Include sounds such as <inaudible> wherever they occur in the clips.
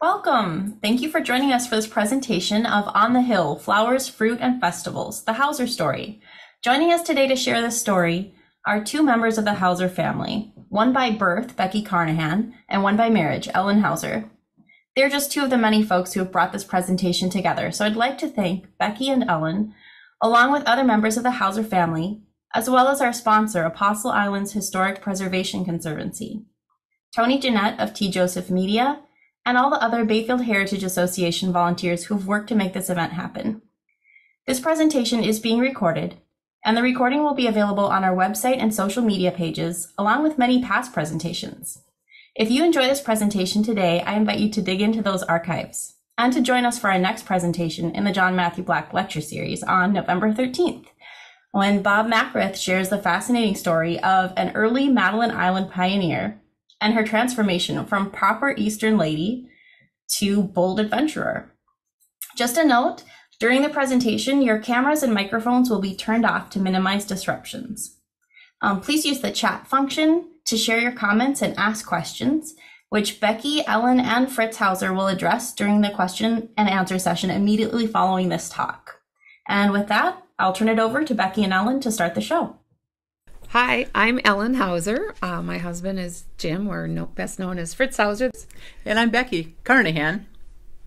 Welcome! Thank you for joining us for this presentation of On the Hill Flowers, Fruit, and Festivals, the Hauser story. Joining us today to share this story are two members of the Hauser family, one by birth, Becky Carnahan, and one by marriage, Ellen Hauser. They're just two of the many folks who have brought this presentation together, so I'd like to thank Becky and Ellen, along with other members of the Hauser family, as well as our sponsor, Apostle Islands Historic Preservation Conservancy, Tony Jeanette of T. Joseph Media, and all the other Bayfield Heritage Association volunteers who've worked to make this event happen. This presentation is being recorded, and the recording will be available on our website and social media pages, along with many past presentations. If you enjoy this presentation today, I invite you to dig into those archives and to join us for our next presentation in the John Matthew Black Lecture Series on November 13th, when Bob Mackrith shares the fascinating story of an early Madeline Island pioneer and her transformation from proper Eastern lady to bold adventurer. Just a note, during the presentation, your cameras and microphones will be turned off to minimize disruptions. Um, please use the chat function to share your comments and ask questions, which Becky, Ellen, and Fritz Hauser will address during the question and answer session immediately following this talk. And with that, I'll turn it over to Becky and Ellen to start the show. Hi, I'm Ellen Hauser. Uh, my husband is Jim, or no, best known as Fritz Hauser. And I'm Becky Carnahan,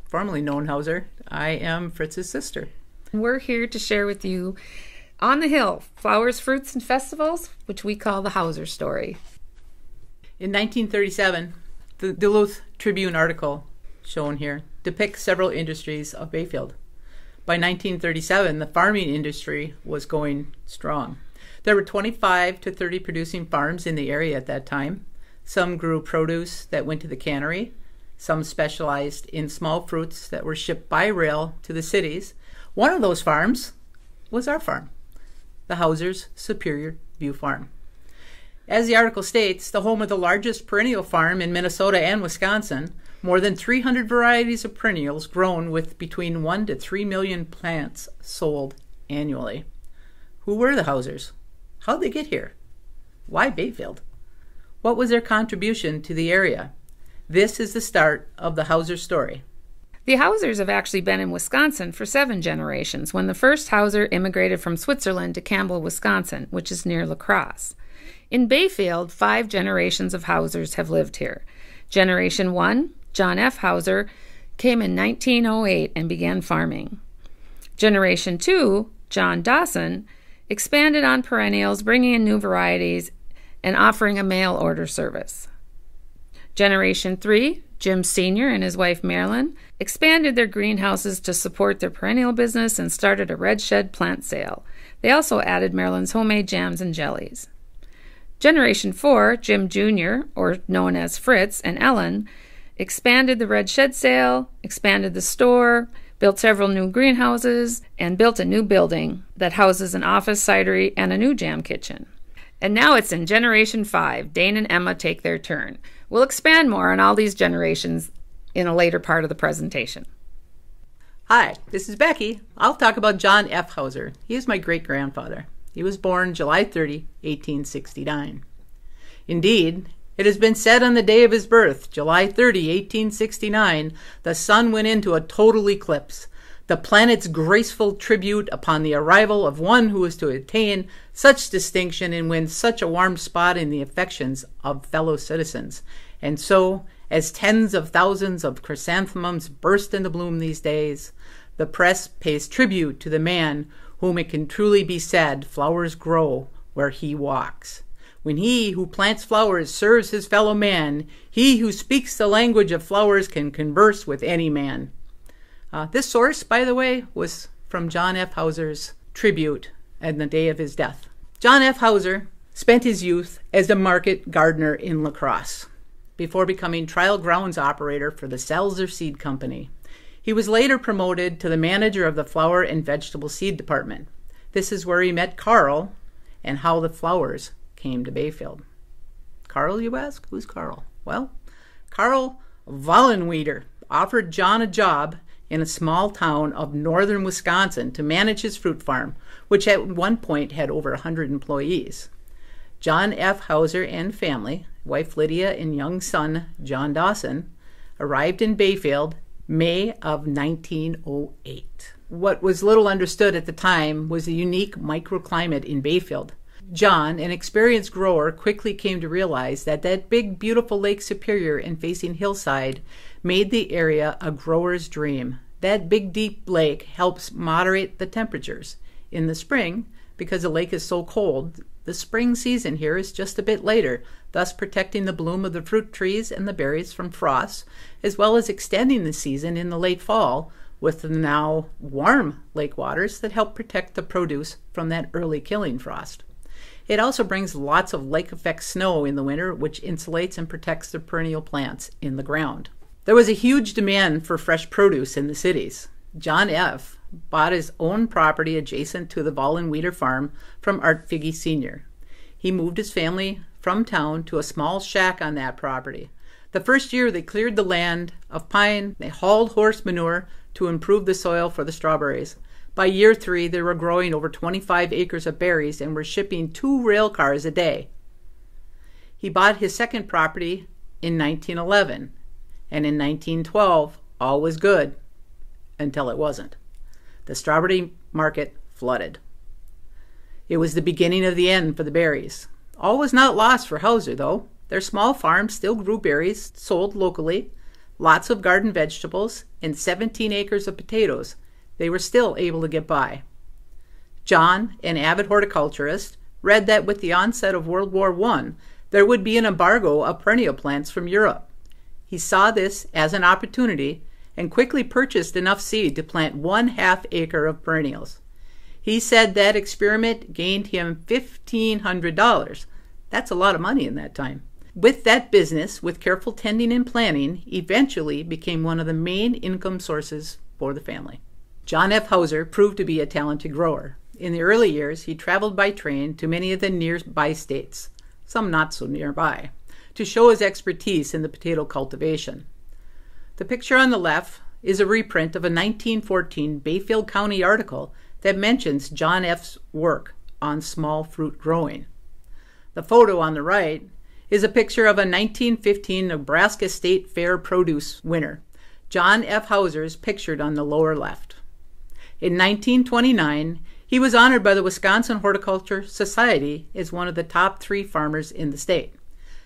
formerly known Hauser. I am Fritz's sister. We're here to share with you On the Hill Flowers, Fruits, and Festivals, which we call the Hauser story. In 1937, the Duluth Tribune article shown here depicts several industries of Bayfield. By 1937, the farming industry was going strong. There were 25 to 30 producing farms in the area at that time. Some grew produce that went to the cannery. Some specialized in small fruits that were shipped by rail to the cities. One of those farms was our farm, the Hausers Superior View Farm. As the article states, the home of the largest perennial farm in Minnesota and Wisconsin, more than 300 varieties of perennials grown with between 1 to 3 million plants sold annually. Who were the Hausers? How'd they get here? Why Bayfield? What was their contribution to the area? This is the start of the Hauser story. The Hausers have actually been in Wisconsin for seven generations when the first Hauser immigrated from Switzerland to Campbell, Wisconsin, which is near La Crosse. In Bayfield, five generations of Hausers have lived here. Generation 1, John F. Hauser, came in 1908 and began farming. Generation 2, John Dawson, expanded on perennials, bringing in new varieties, and offering a mail order service. Generation 3, Jim Sr. and his wife Marilyn, expanded their greenhouses to support their perennial business and started a red shed plant sale. They also added Marilyn's homemade jams and jellies. Generation 4, Jim Jr., or known as Fritz, and Ellen, expanded the red shed sale, expanded the store, built several new greenhouses, and built a new building that houses an office, cidery, and a new jam kitchen. And now it's in Generation 5. Dane and Emma take their turn. We'll expand more on all these generations in a later part of the presentation. Hi, this is Becky. I'll talk about John F. Hauser. He is my great grandfather. He was born July 30, 1869. Indeed, it has been said on the day of his birth, July 30, 1869, the sun went into a total eclipse, the planet's graceful tribute upon the arrival of one who was to attain such distinction and win such a warm spot in the affections of fellow citizens. And so, as tens of thousands of chrysanthemums burst into bloom these days, the press pays tribute to the man whom it can truly be said flowers grow where he walks. When he who plants flowers serves his fellow man, he who speaks the language of flowers can converse with any man. Uh, this source, by the way, was from John F. Hauser's tribute and the day of his death. John F. Hauser spent his youth as a market gardener in La Crosse before becoming trial grounds operator for the Salzer Seed Company. He was later promoted to the manager of the flower and vegetable seed department. This is where he met Carl and how the flowers came to Bayfield. Carl, you ask? Who's Carl? Well, Carl Vollenweider offered John a job in a small town of northern Wisconsin to manage his fruit farm, which at one point had over 100 employees. John F. Hauser and family, wife Lydia and young son John Dawson, arrived in Bayfield May of 1908. What was little understood at the time was the unique microclimate in Bayfield. John, an experienced grower, quickly came to realize that that big, beautiful Lake Superior and facing hillside made the area a grower's dream. That big, deep lake helps moderate the temperatures. In the spring, because the lake is so cold, the spring season here is just a bit later, thus protecting the bloom of the fruit trees and the berries from frost, as well as extending the season in the late fall with the now warm lake waters that help protect the produce from that early killing frost. It also brings lots of lake effect snow in the winter, which insulates and protects the perennial plants in the ground. There was a huge demand for fresh produce in the cities. John F. bought his own property adjacent to the Vollenweider farm from Art Figge Sr. He moved his family from town to a small shack on that property. The first year they cleared the land of pine, they hauled horse manure to improve the soil for the strawberries. By year three, they were growing over 25 acres of berries and were shipping two rail cars a day. He bought his second property in 1911 and in 1912, all was good until it wasn't. The strawberry market flooded. It was the beginning of the end for the berries. All was not lost for Hauser, though. Their small farm still grew berries sold locally, lots of garden vegetables, and 17 acres of potatoes. They were still able to get by. John, an avid horticulturist, read that with the onset of World War I, there would be an embargo of perennial plants from Europe. He saw this as an opportunity and quickly purchased enough seed to plant one half acre of perennials. He said that experiment gained him $1,500. That's a lot of money in that time. With that business, with careful tending and planning, eventually became one of the main income sources for the family. John F. Hauser proved to be a talented grower. In the early years, he traveled by train to many of the nearby states, some not so nearby to show his expertise in the potato cultivation. The picture on the left is a reprint of a 1914 Bayfield County article that mentions John F.'s work on small fruit growing. The photo on the right is a picture of a 1915 Nebraska State Fair produce winner. John F. Hauser is pictured on the lower left. In 1929, he was honored by the Wisconsin Horticulture Society as one of the top three farmers in the state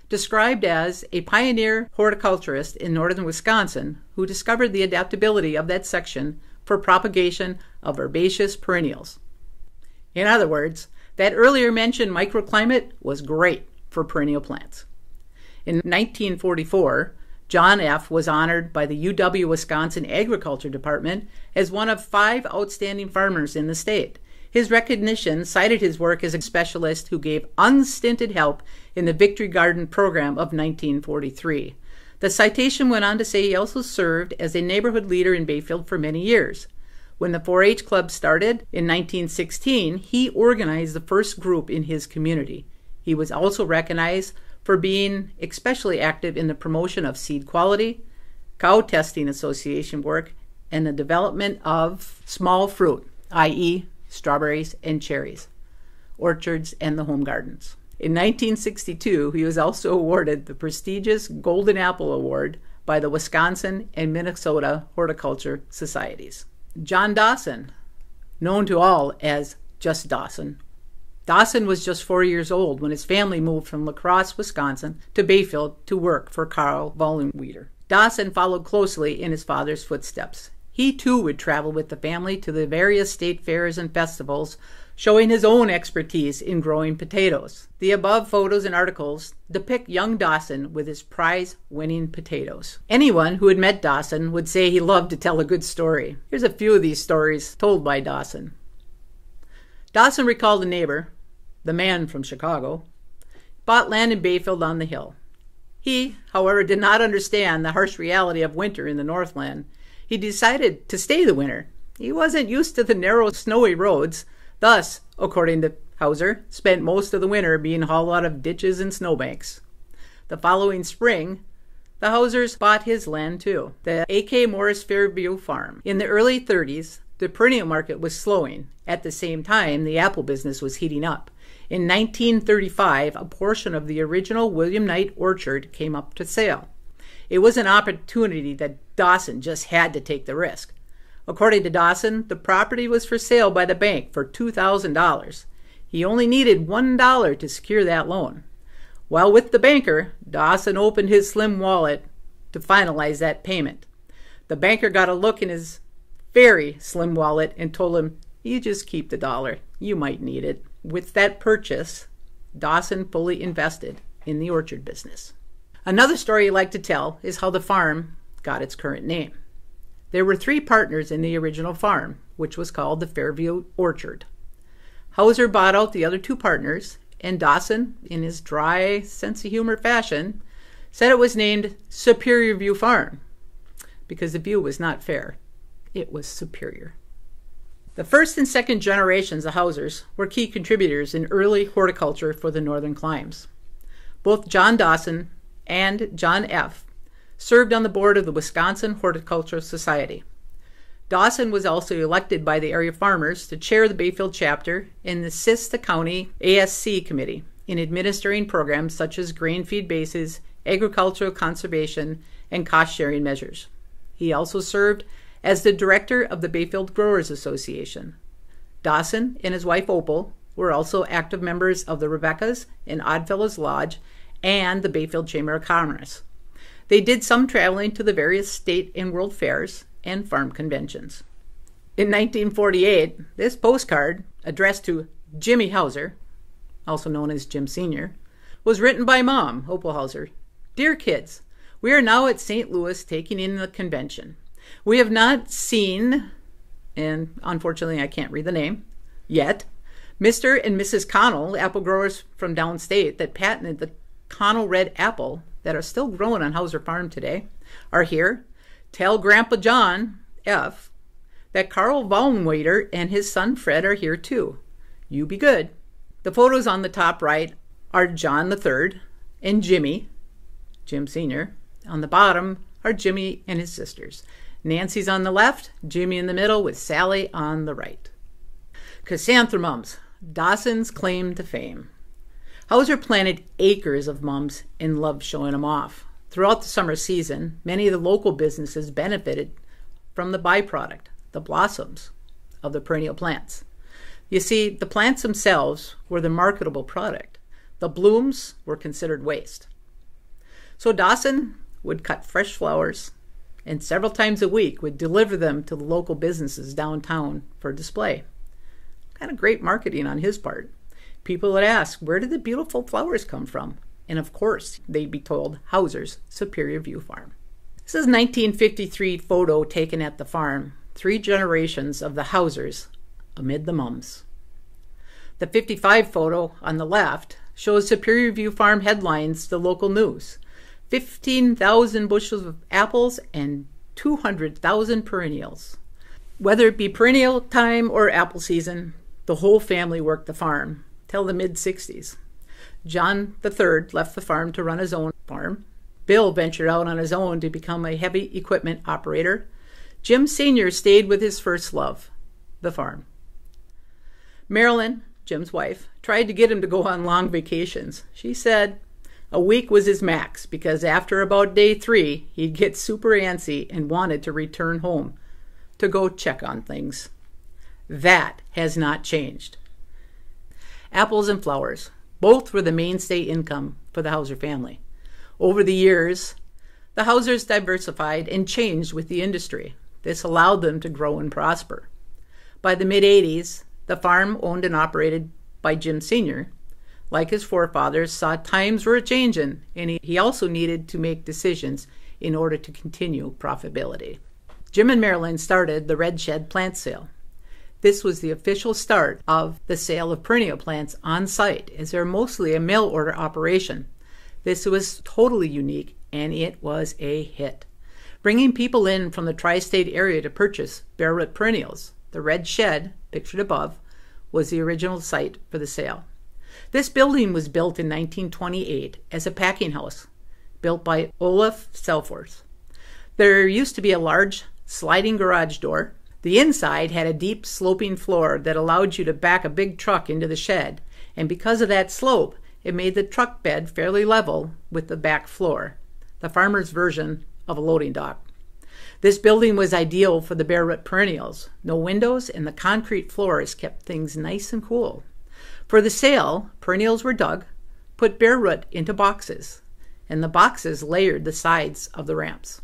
described as a pioneer horticulturist in northern Wisconsin who discovered the adaptability of that section for propagation of herbaceous perennials. In other words, that earlier mentioned microclimate was great for perennial plants. In 1944, John F. was honored by the UW Wisconsin Agriculture Department as one of five outstanding farmers in the state his recognition cited his work as a specialist who gave unstinted help in the Victory Garden program of 1943. The citation went on to say he also served as a neighborhood leader in Bayfield for many years. When the 4 H Club started in 1916, he organized the first group in his community. He was also recognized for being especially active in the promotion of seed quality, cow testing association work, and the development of small fruit, i.e., strawberries, and cherries, orchards, and the home gardens. In 1962, he was also awarded the prestigious Golden Apple Award by the Wisconsin and Minnesota Horticulture Societies. John Dawson, known to all as just Dawson. Dawson was just four years old when his family moved from La Crosse, Wisconsin to Bayfield to work for Carl Vollenweider. Dawson followed closely in his father's footsteps. He too would travel with the family to the various state fairs and festivals, showing his own expertise in growing potatoes. The above photos and articles depict young Dawson with his prize winning potatoes. Anyone who had met Dawson would say he loved to tell a good story. Here's a few of these stories told by Dawson. Dawson recalled a neighbor, the man from Chicago, bought land in Bayfield on the hill. He, however, did not understand the harsh reality of winter in the Northland he decided to stay the winter. He wasn't used to the narrow, snowy roads, thus, according to Hauser, spent most of the winter being hauled out of ditches and snowbanks. The following spring, the Hausers bought his land too, the A.K. Morris Fairview Farm. In the early 30s, the perennial market was slowing. At the same time, the apple business was heating up. In 1935, a portion of the original William Knight orchard came up to sale. It was an opportunity that Dawson just had to take the risk. According to Dawson, the property was for sale by the bank for $2,000. He only needed $1 to secure that loan. While with the banker, Dawson opened his slim wallet to finalize that payment. The banker got a look in his very slim wallet and told him, You just keep the dollar. You might need it. With that purchase, Dawson fully invested in the orchard business. Another story I like to tell is how the farm got its current name. There were three partners in the original farm, which was called the Fairview Orchard. Hauser bought out the other two partners, and Dawson, in his dry, sense of humor fashion, said it was named Superior View Farm because the view was not fair. It was superior. The first and second generations of Hausers were key contributors in early horticulture for the northern climes. Both John Dawson and John F. served on the board of the Wisconsin Horticultural Society. Dawson was also elected by the area farmers to chair the Bayfield chapter and assist the county ASC committee in administering programs such as grain feed bases, agricultural conservation, and cost sharing measures. He also served as the director of the Bayfield Growers Association. Dawson and his wife Opal were also active members of the Rebekahs and Oddfellows Lodge and the Bayfield Chamber of Commerce. They did some traveling to the various state and world fairs and farm conventions. In 1948, this postcard, addressed to Jimmy Hauser, also known as Jim Sr., was written by Mom, Opal Hauser. Dear kids, we are now at St. Louis taking in the convention. We have not seen, and unfortunately I can't read the name yet, Mr. and Mrs. Connell, apple growers from downstate that patented the Connell red apple that are still growing on Hauser Farm today, are here. Tell Grandpa John, F, that Carl Vollenweider and his son Fred are here too. You be good. The photos on the top right are John III and Jimmy, Jim Sr. On the bottom are Jimmy and his sisters. Nancy's on the left, Jimmy in the middle, with Sally on the right. Chrysanthemums, Dawson's claim to fame. Hauser planted acres of mums and loved showing them off. Throughout the summer season, many of the local businesses benefited from the byproduct, the blossoms of the perennial plants. You see, the plants themselves were the marketable product. The blooms were considered waste. So Dawson would cut fresh flowers and several times a week would deliver them to the local businesses downtown for display. Kind of great marketing on his part. People would ask, where did the beautiful flowers come from? And of course, they'd be told Hauser's Superior View Farm. This is 1953 photo taken at the farm, three generations of the Hausers amid the mums. The 55 photo on the left shows Superior View Farm headlines the local news. 15,000 bushels of apples and 200,000 perennials. Whether it be perennial time or apple season, the whole family worked the farm till the mid 60s. John III left the farm to run his own farm. Bill ventured out on his own to become a heavy equipment operator. Jim Sr. stayed with his first love, the farm. Marilyn, Jim's wife, tried to get him to go on long vacations. She said, a week was his max because after about day three, he'd get super antsy and wanted to return home to go check on things. That has not changed. Apples and flowers, both were the mainstay income for the Hauser family. Over the years, the Hausers diversified and changed with the industry. This allowed them to grow and prosper. By the mid 80s, the farm owned and operated by Jim Sr like his forefathers, saw times were changing, and he, he also needed to make decisions in order to continue profitability. Jim and Marilyn started the Red Shed plant sale. This was the official start of the sale of perennial plants on site, as they're mostly a mail order operation. This was totally unique, and it was a hit. Bringing people in from the tri state area to purchase bare root perennials, the Red Shed, pictured above, was the original site for the sale. This building was built in 1928 as a packing house. built by Olaf Selforth. There used to be a large sliding garage door. The inside had a deep sloping floor that allowed you to back a big truck into the shed, and because of that slope, it made the truck bed fairly level with the back floor, the farmer's version of a loading dock. This building was ideal for the bare root perennials. No windows, and the concrete floors kept things nice and cool. For the sale, perennials were dug, put bare root into boxes, and the boxes layered the sides of the ramps.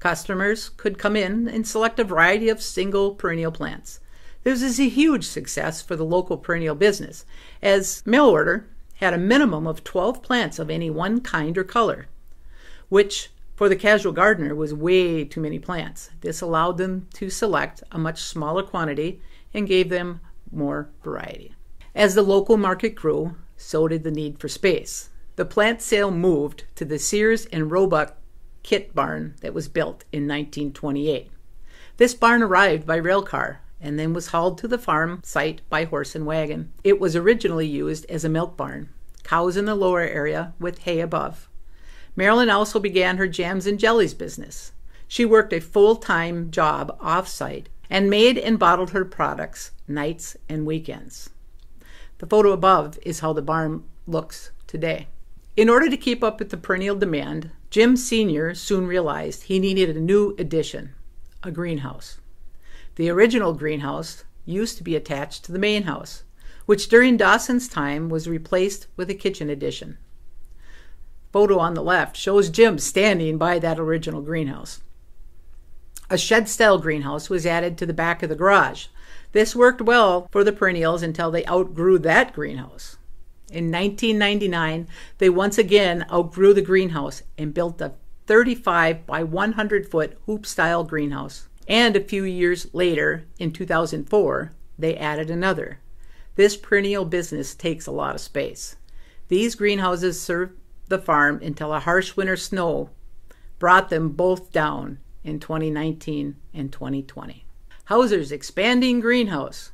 Customers could come in and select a variety of single perennial plants. This was a huge success for the local perennial business, as mail order had a minimum of 12 plants of any one kind or color, which for the casual gardener was way too many plants. This allowed them to select a much smaller quantity and gave them more variety. As the local market grew, so did the need for space. The plant sale moved to the Sears and Roebuck kit barn that was built in 1928. This barn arrived by rail car and then was hauled to the farm site by horse and wagon. It was originally used as a milk barn, cows in the lower area with hay above. Marilyn also began her jams and jellies business. She worked a full time job off site and made and bottled her products nights and weekends. The photo above is how the barn looks today. In order to keep up with the perennial demand, Jim Sr. soon realized he needed a new addition a greenhouse. The original greenhouse used to be attached to the main house, which during Dawson's time was replaced with a kitchen addition photo on the left shows Jim standing by that original greenhouse. A shed style greenhouse was added to the back of the garage. This worked well for the perennials until they outgrew that greenhouse. In 1999, they once again outgrew the greenhouse and built a 35 by 100 foot hoop style greenhouse. And a few years later, in 2004, they added another. This perennial business takes a lot of space. These greenhouses serve the farm until a harsh winter snow brought them both down in 2019 and 2020. Hauser's expanding greenhouse.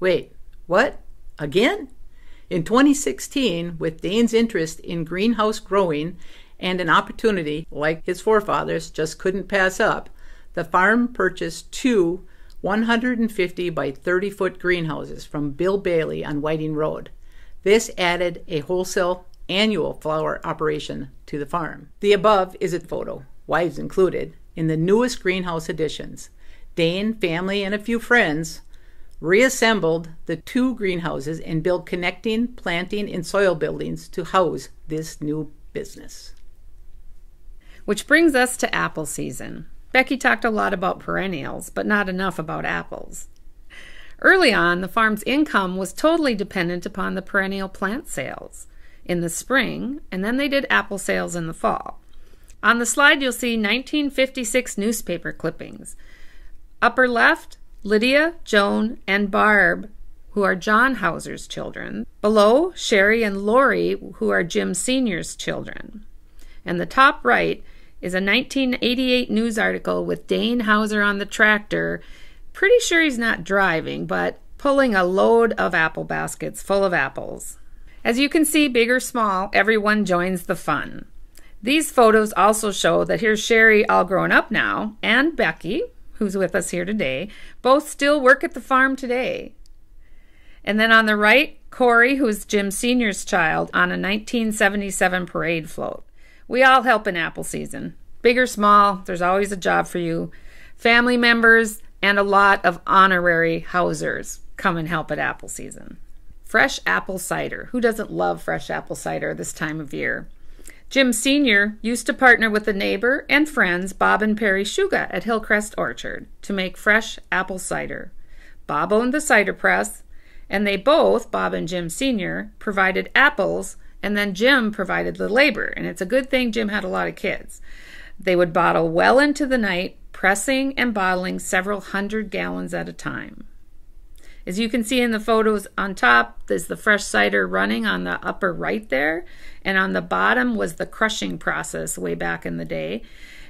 Wait, what? Again? In 2016, with Dane's interest in greenhouse growing and an opportunity like his forefathers just couldn't pass up, the farm purchased two 150 by 30 foot greenhouses from Bill Bailey on Whiting Road. This added a wholesale annual flower operation to the farm. The above is a photo, wives included, in the newest greenhouse additions. Dane, family, and a few friends reassembled the two greenhouses and built connecting planting and soil buildings to house this new business. Which brings us to apple season. Becky talked a lot about perennials, but not enough about apples. Early on, the farm's income was totally dependent upon the perennial plant sales in the spring, and then they did apple sales in the fall. On the slide, you'll see 1956 newspaper clippings. Upper left, Lydia, Joan, and Barb, who are John Hauser's children. Below, Sherry and Lori, who are Jim Sr.'s children. And the top right is a 1988 news article with Dane Hauser on the tractor. Pretty sure he's not driving, but pulling a load of apple baskets full of apples. As you can see, big or small, everyone joins the fun. These photos also show that here's Sherry all grown up now, and Becky, who's with us here today, both still work at the farm today. And then on the right, Corey, who's Jim Sr.'s child, on a 1977 parade float. We all help in apple season. Big or small, there's always a job for you. Family members and a lot of honorary Hausers come and help at apple season. Fresh apple cider. Who doesn't love fresh apple cider this time of year? Jim Sr. used to partner with the neighbor and friends Bob and Perry Shuga at Hillcrest Orchard to make fresh apple cider. Bob owned the cider press, and they both, Bob and Jim Sr., provided apples, and then Jim provided the labor. And it's a good thing Jim had a lot of kids. They would bottle well into the night, pressing and bottling several hundred gallons at a time. As you can see in the photos on top, there's the fresh cider running on the upper right there. And on the bottom was the crushing process way back in the day.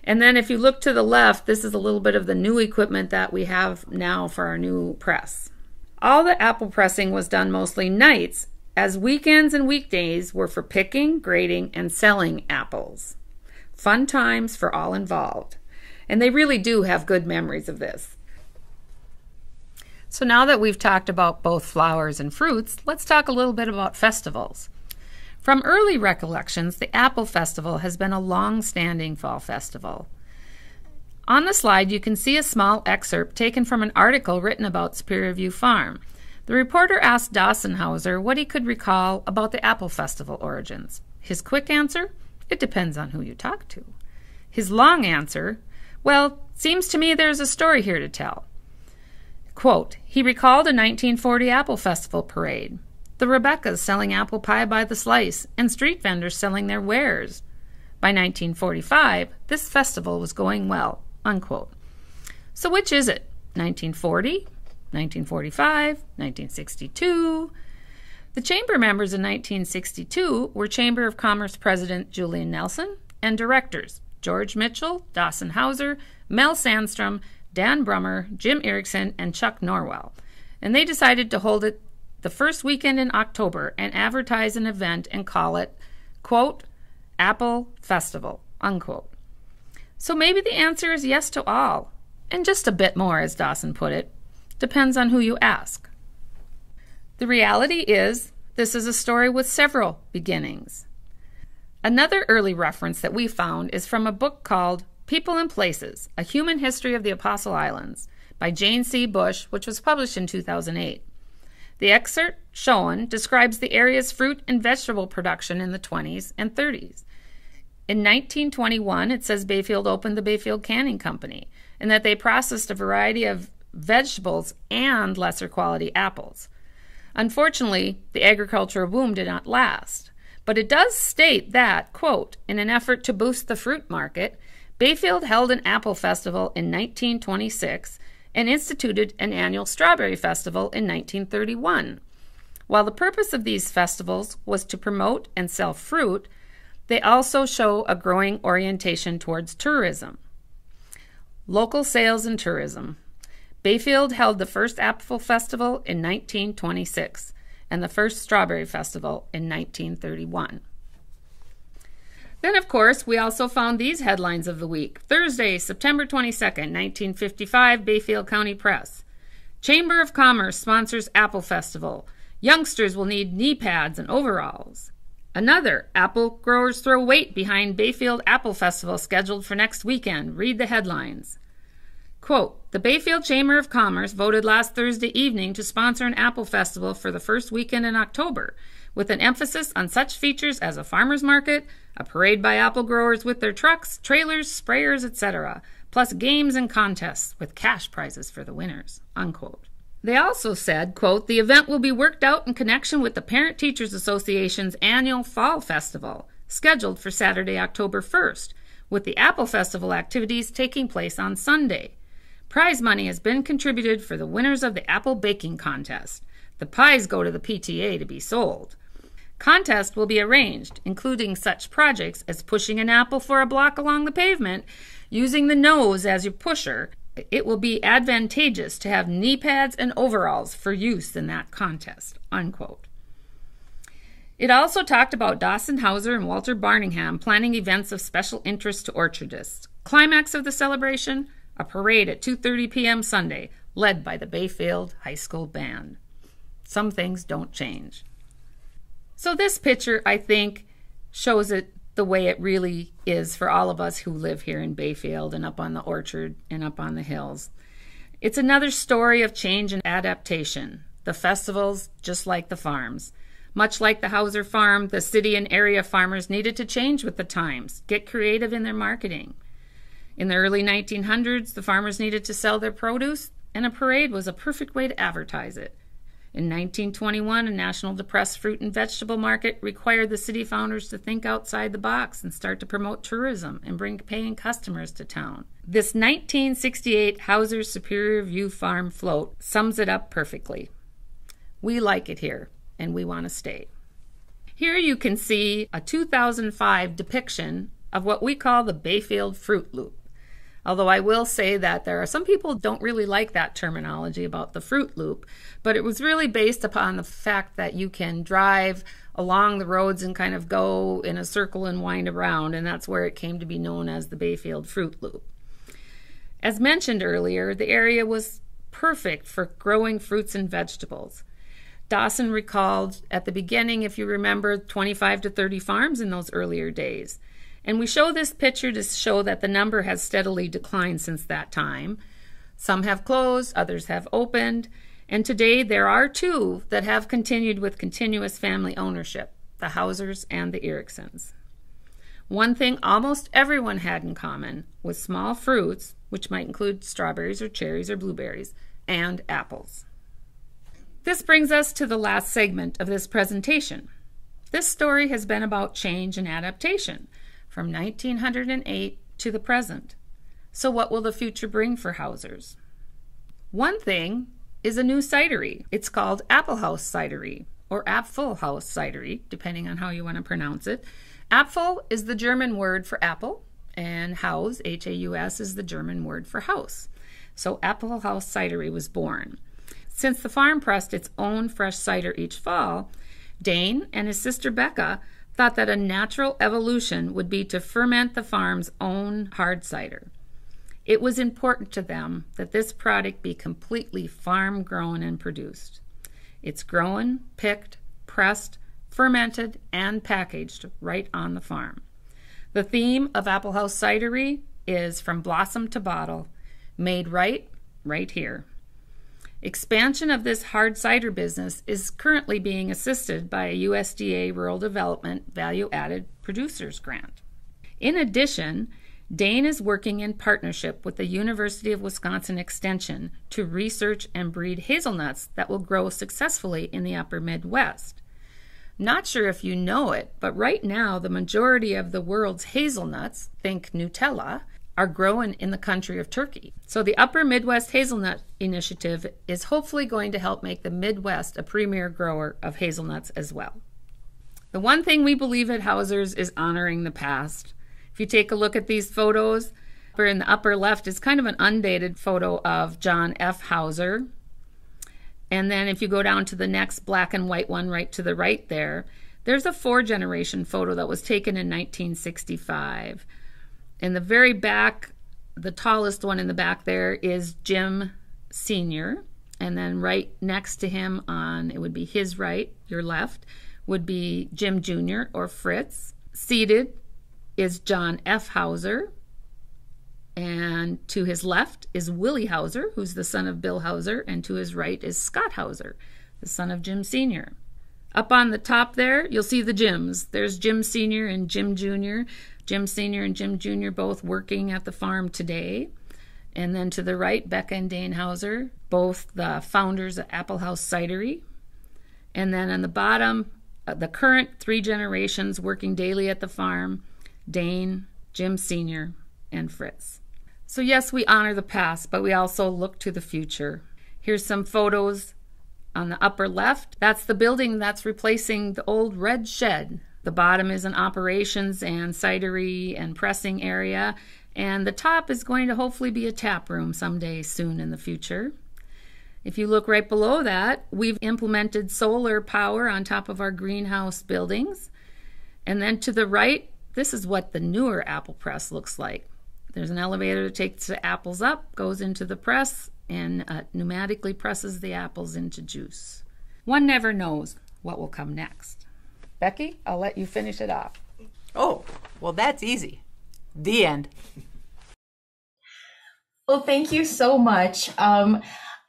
And then if you look to the left, this is a little bit of the new equipment that we have now for our new press. All the apple pressing was done mostly nights, as weekends and weekdays were for picking, grading, and selling apples. Fun times for all involved. And they really do have good memories of this. So now that we've talked about both flowers and fruits, let's talk a little bit about festivals. From early recollections, the Apple Festival has been a long standing fall festival. On the slide, you can see a small excerpt taken from an article written about Superior View Farm. The reporter asked Dawson Hauser what he could recall about the Apple Festival origins. His quick answer? It depends on who you talk to. His long answer? Well, seems to me there's a story here to tell. Quote, he recalled a 1940 Apple Festival parade, the Rebekahs selling apple pie by the slice, and street vendors selling their wares. By 1945, this festival was going well. Unquote. So which is it? 1940? 1945? 1962? The chamber members in 1962 were Chamber of Commerce President Julian Nelson and directors George Mitchell, Dawson Hauser, Mel Sandstrom, Dan Brummer, Jim Erickson, and Chuck Norwell. And they decided to hold it the first weekend in October and advertise an event and call it, quote, Apple Festival, unquote. So maybe the answer is yes to all, and just a bit more, as Dawson put it. Depends on who you ask. The reality is, this is a story with several beginnings. Another early reference that we found is from a book called People and Places A Human History of the Apostle Islands by Jane C. Busch, which was published in 2008. The excerpt shown describes the area's fruit and vegetable production in the 20s and 30s in 1921, it says Bayfield opened the Bayfield Canning Company and that they processed a variety of vegetables and lesser quality apples. Unfortunately, the agricultural boom did not last, but it does state that, quote, in an effort to boost the fruit market, Bayfield held an apple festival in 1926 and instituted an annual strawberry festival in 1931. While the purpose of these festivals was to promote and sell fruit, they also show a growing orientation towards tourism. Local sales and tourism. Bayfield held the first Apple Festival in 1926 and the first Strawberry Festival in 1931. Then, of course, we also found these headlines of the week. Thursday, September 22nd, 1955, Bayfield County Press. Chamber of Commerce sponsors Apple Festival. Youngsters will need knee pads and overalls. Another, apple growers throw weight behind Bayfield Apple Festival scheduled for next weekend. Read the headlines. Quote, the Bayfield Chamber of Commerce voted last Thursday evening to sponsor an apple festival for the first weekend in October, with an emphasis on such features as a farmer's market, a parade by apple growers with their trucks, trailers, sprayers, etc., plus games and contests with cash prizes for the winners. Unquote. They also said, quote, the event will be worked out in connection with the Parent Teachers Association's annual Fall Festival, scheduled for Saturday, October 1st, with the Apple Festival activities taking place on Sunday. Prize money has been contributed for the winners of the Apple Baking Contest. The pies go to the PTA to be sold. Contest will be arranged, including such projects as pushing an apple for a block along the pavement, using the nose as your pusher, it will be advantageous to have knee pads and overalls for use in that contest. Unquote. It also talked about Dawson Hauser and Walter Barningham planning events of special interest to orchardists. Climax of the celebration, a parade at 2:30 p.m. Sunday, led by the Bayfield High School band. Some things don't change. So this picture, I think, shows it the way it really is for all of us who live here in Bayfield and up on the orchard and up on the hills. It's another story of change and adaptation. The festivals, just like the farms. Much like the Hauser farm, the city and area farmers needed to change with the times, get creative in their marketing. In the early 1900s, the farmers needed to sell their produce, and a parade was a perfect way to advertise it. In 1921, a national depressed fruit and vegetable market required the city founders to think outside the box and start to promote tourism and bring paying customers to town. This 1968 Hauser Superior View Farm float sums it up perfectly. We like it here, and we want to stay. Here you can see a 2005 depiction of what we call the Bayfield Fruit Loop. Although I will say that there are some people don't really like that terminology about the Fruit Loop, but it was really based upon the fact that you can drive along the roads and kind of go in a circle and wind around, and that's where it came to be known as the Bayfield Fruit Loop. As mentioned earlier, the area was perfect for growing fruits and vegetables. Dawson recalled at the beginning, if you remember, 25 to 30 farms in those earlier days. And we show this picture to show that the number has steadily declined since that time. Some have closed, others have opened, and today there are two that have continued with continuous family ownership the Hausers and the Ericksons. One thing almost everyone had in common was small fruits, which might include strawberries or cherries or blueberries, and apples. This brings us to the last segment of this presentation. This story has been about change and adaptation from 1908 to the present. So, what will the future bring for Hausers? One thing is a new cidery. It's called Apple House Cidery or Apfel House Cidery, depending on how you want to pronounce it. Apfel is the German word for apple, and Haus, H A U S, is the German word for house. So, Apple House Cidery was born. Since the farm pressed its own fresh cider each fall, Dane and his sister Becca thought that a natural evolution would be to ferment the farm's own hard cider. It was important to them that this product be completely farm grown and produced. It's grown, picked, pressed, fermented, and packaged right on the farm. The theme of Apple House Cidery is from blossom to bottle, made right, right here. Expansion of this hard cider business is currently being assisted by a USDA Rural Development Value Added Producers Grant. In addition, Dane is working in partnership with the University of Wisconsin Extension to research and breed hazelnuts that will grow successfully in the upper Midwest. Not sure if you know it, but right now the majority of the world's hazelnuts, think Nutella, are growing in the country of Turkey. So, the Upper Midwest Hazelnut Initiative is hopefully going to help make the Midwest a premier grower of hazelnuts as well. The one thing we believe at Hausers is honoring the past. If you take a look at these photos, in the upper left is kind of an undated photo of John F. Hauser. And then if you go down to the next black and white one right to the right there, there's a four generation photo that was taken in 1965. In the very back, the tallest one in the back there is Jim Sr. And then right next to him on, it would be his right, your left, would be Jim Jr. or Fritz. Seated is John F. Hauser. And to his left is Willie Hauser, who's the son of Bill Hauser. And to his right is Scott Hauser, the son of Jim Sr. Up on the top there, you'll see the Jims. There's Jim Sr. and Jim Jr. Jim Sr. and Jim Jr. both working at the farm today. And then to the right, Becca and Dane Hauser, both the founders of Apple House Cidery. And then on the bottom, uh, the current three generations working daily at the farm Dane, Jim Sr., and Fritz. So, yes, we honor the past, but we also look to the future. Here's some photos on the upper left. That's the building that's replacing the old red shed the bottom is an operations and cidery and pressing area, and the top is going to hopefully be a tap room someday soon in the future. If you look right below that, we've implemented solar power on top of our greenhouse buildings. And then to the right, this is what the newer apple press looks like. There's an elevator that takes the apples up, goes into the press, and uh, pneumatically presses the apples into juice. One never knows what will come next. Becky, I'll let you finish it off. Oh, well, that's easy. The end. Well, thank you so much. Um,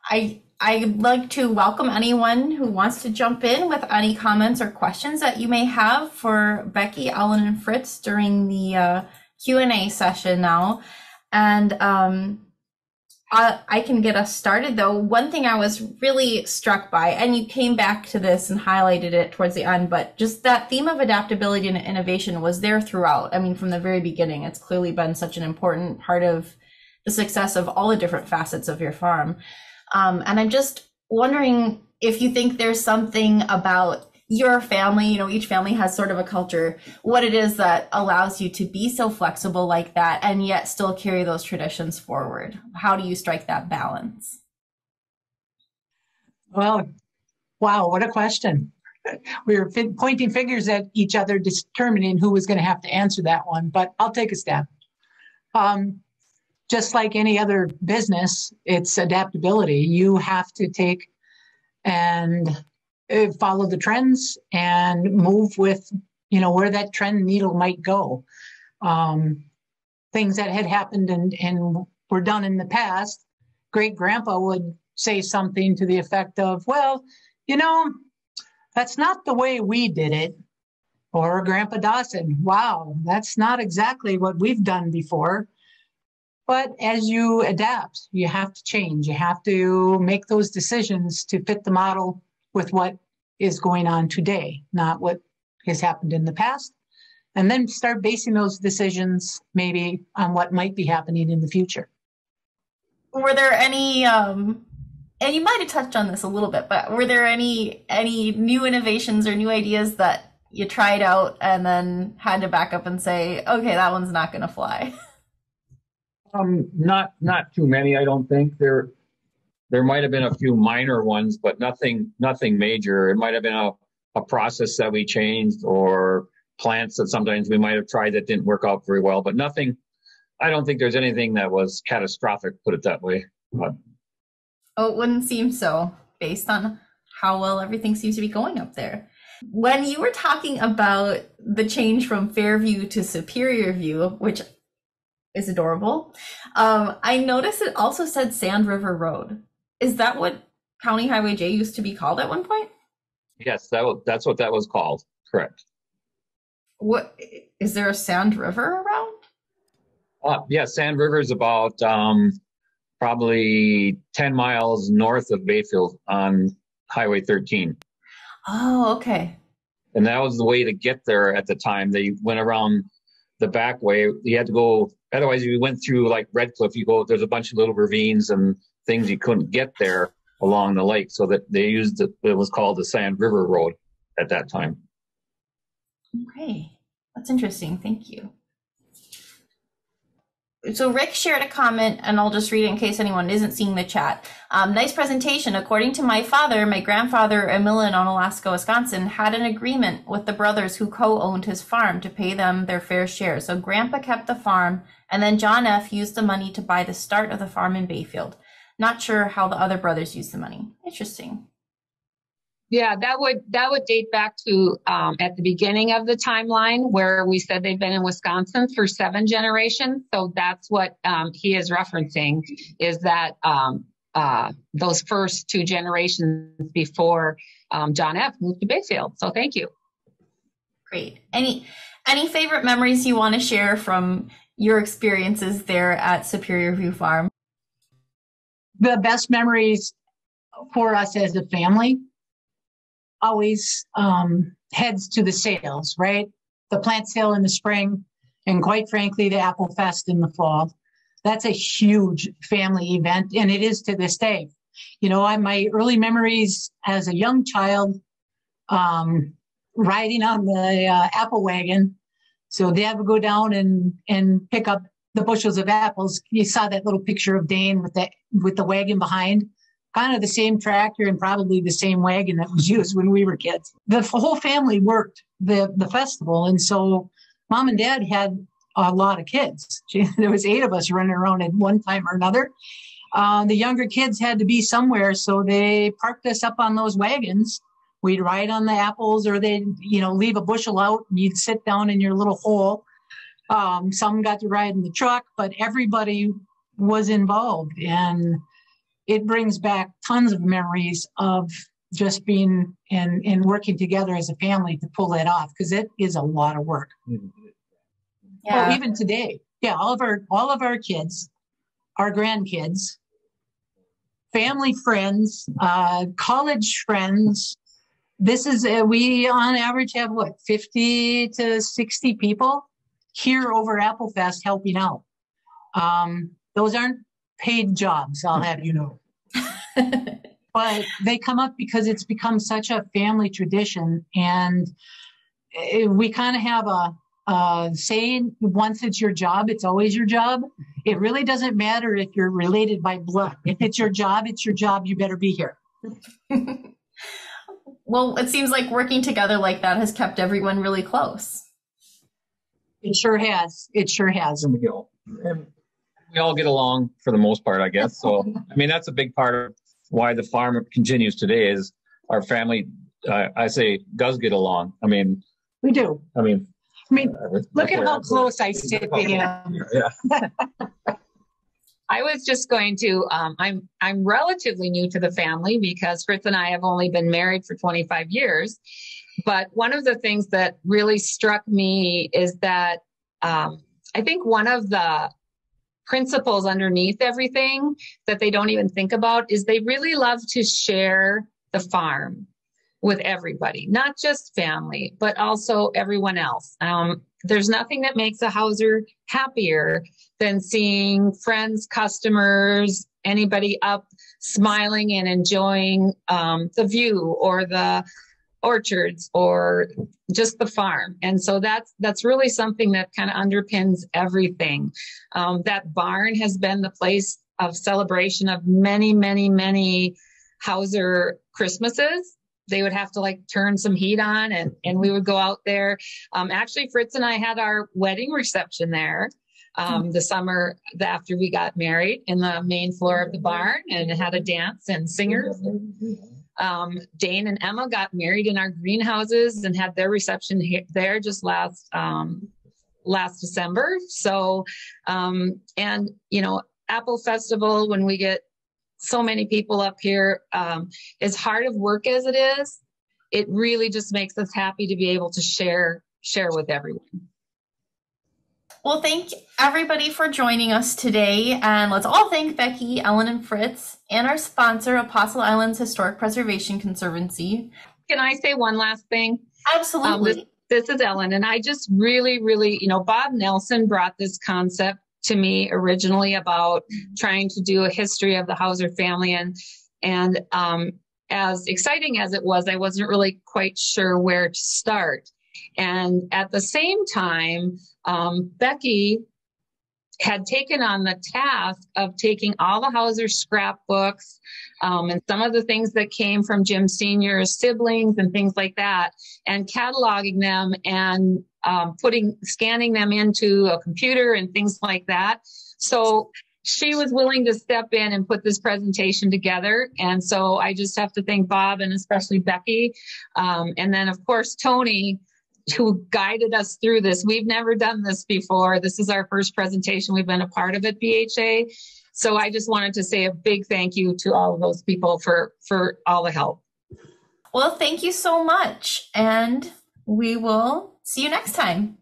I I'd like to welcome anyone who wants to jump in with any comments or questions that you may have for Becky, Ellen, and Fritz during the uh, Q and A session now. And um, I can get us started though. One thing I was really struck by, and you came back to this and highlighted it towards the end, but just that theme of adaptability and innovation was there throughout. I mean, from the very beginning, it's clearly been such an important part of the success of all the different facets of your farm. Um, and I'm just wondering if you think there's something about your family, you know, each family has sort of a culture, what it is that allows you to be so flexible like that and yet still carry those traditions forward. How do you strike that balance? Well, wow, what a question. We <laughs> were pointing fingers at each other, determining who was going to have to answer that one, but I'll take a stab. Um, just like any other business, it's adaptability. You have to take and follow the trends and move with, you know, where that trend needle might go. Um, things that had happened and, and were done in the past, great grandpa would say something to the effect of, well, you know, that's not the way we did it. Or Grandpa Dawson, wow, that's not exactly what we've done before. But as you adapt, you have to change. You have to make those decisions to fit the model with what is going on today, not what has happened in the past. And then start basing those decisions maybe on what might be happening in the future. Were there any um, and you might have touched on this a little bit, but were there any any new innovations or new ideas that you tried out and then had to back up and say, okay, that one's not going to fly? Um, not not too many, I don't think. There there might have been a few minor ones, but nothing nothing major. It might have been a, a process that we changed or plants that sometimes we might have tried that didn't work out very well, but nothing. I don't think there's anything that was catastrophic, put it that way. But Oh, it wouldn't seem so based on how well everything seems to be going up there. When you were talking about the change from Fairview to Superior View, which is adorable, um, I noticed it also said Sand River Road. Is that what County Highway J used to be called at one point? Yes, that was, that's what that was called. Correct. What is there a Sand River around? Uh, yeah, Sand River is about um, probably 10 miles north of Bayfield on Highway 13. Oh, okay. And that was the way to get there at the time. They went around the back way. You had to go, otherwise, you went through like Red Cliff. You go, there's a bunch of little ravines and things you couldn't get there along the lake. So that they used it, it was called the Sand River Road at that time. Okay. That's interesting. Thank you so Rick shared a comment, and I'll just read it in case anyone isn't seeing the chat. Um, nice presentation. According to my father, my grandfather in Millen on Alaska, Wisconsin, had an agreement with the brothers who co-owned his farm to pay them their fair share. So Grandpa kept the farm, and then John F. used the money to buy the start of the farm in Bayfield. Not sure how the other brothers used the money. Interesting. Yeah, that would that would date back to um, at the beginning of the timeline where we said they've been in Wisconsin for seven generations. So that's what um, he is referencing is that um, uh, those first two generations before um, John F. moved to Bayfield. So thank you. Great. Any any favorite memories you want to share from your experiences there at Superior View Farm? The best memories for us as a family always um, heads to the sales, right? The plant sale in the spring, and quite frankly, the Apple Fest in the fall. That's a huge family event, and it is to this day. You know, I, my early memories as a young child, um, riding on the uh, apple wagon. So Dad would go down and and pick up the bushels of apples. You saw that little picture of Dane with that with the wagon behind kind of the same tractor and probably the same wagon that was <laughs> used when we were kids. The whole family worked the, the festival. And so mom and dad had a lot of kids. <laughs> There was eight of us running around at one time or another. Uh, the younger kids had to be somewhere, so they parked us up on those wagons. We'd ride on the apples, or they'd you know leave a bushel out, and you'd sit down in your little hole. Um, some got to ride in the truck, but everybody was involved, and it brings back tons of memories of just being and and working together as a family to pull that off because it is a lot of work. Yeah. Well, even today, yeah, all of our all of our kids, our grandkids, family friends, uh, college friends. This is uh, we on average have what fifty to sixty people here over Apple Fest helping out. Um, those aren't paid jobs, I'll have you know. <laughs> but they come up because it's become such a family tradition and it, we kind of have a, a saying once it's your job it's always your job. It really doesn't matter if you're related by blood. If it's your job it's your job. You better be here. <laughs> Well it seems like working together like that has kept everyone really close it sure has. It sure has. And we all, and we all get along for the most part i guess. So i mean that's a big part of why the farm continues today is our family uh, i say does get along. I mean we do. I mean i mean look at how close i sit to him. Yeah <laughs> I was just going to. Um, I'm I'm relatively new to the family because Fritz and I have only been married for 25 years. But one of the things that really struck me is that um, I think one of the principles underneath everything that they don't even think about is they really love to share the farm with everybody, not just family, but also everyone else. Um, there's nothing that makes a Hauser happier than seeing friends, customers, anybody up smiling and enjoying um, the view or the orchards or just the farm. And so that's that's really something that kind of underpins everything. Um, that barn has been the place of celebration of many many many Hauser christmases. They would have to like turn some heat on and and we would go out there. Um, actually fritz and i had our wedding reception there um, the summer after we got married in the main floor of the barn and had a dance and singers um, Dane and Emma got married in our greenhouses and had their reception here, there just last um, last December. So, um, and you know, Apple Festival when we get so many people up here, um, as hard of work as it is, it really just makes us happy to be able to share share with everyone. Well, thank everybody for joining us today. And let's all thank Becky, Ellen, and Fritz, and our sponsor, Apostle Islands Historic Preservation Conservancy. Can I say one last thing? Absolutely. Um, this, this is Ellen, and I just really, really, you know, Bob Nelson brought this concept to me originally about trying to do a history of the Hauser family. And, and, um, as exciting as it was, I wasn't really quite sure where to start. And at the same time, um, Becky had taken on the task of taking all the Hauser scrapbooks um, and some of the things that came from Jim Sr.'s siblings and things like that, and cataloging them and um, putting, scanning them into a computer and things like that. So she was willing to step in and put this presentation together. And so I just have to thank Bob and especially Becky. Um, and then, of course, Tony who guided us through this. We've never done this before. This is our first presentation. We've been a part of it, BHA. So I just wanted to say a big thank you to all of those people for, for all the help. Well, thank you so much. And we will see you next time.